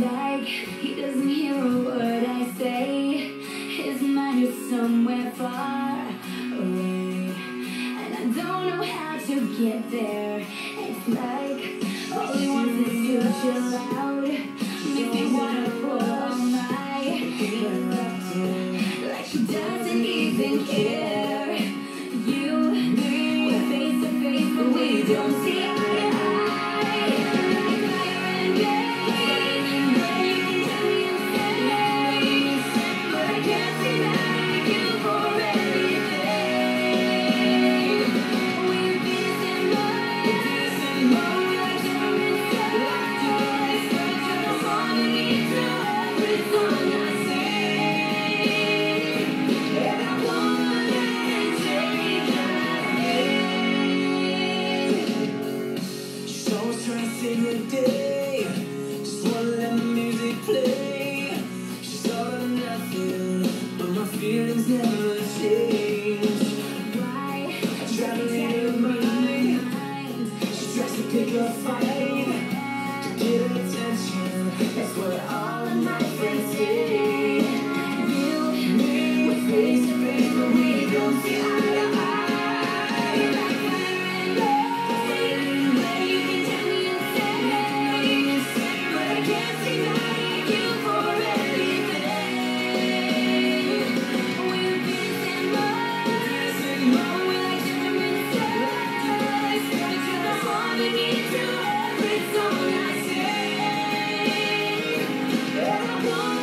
Like he doesn't hear a word I say His mind is somewhere far away. And I don't know how to get there. It's like all he wants is to chill out Make me wanna pull on my hair Like she doesn't even care. You, we face to face but we don't see. together. Lord.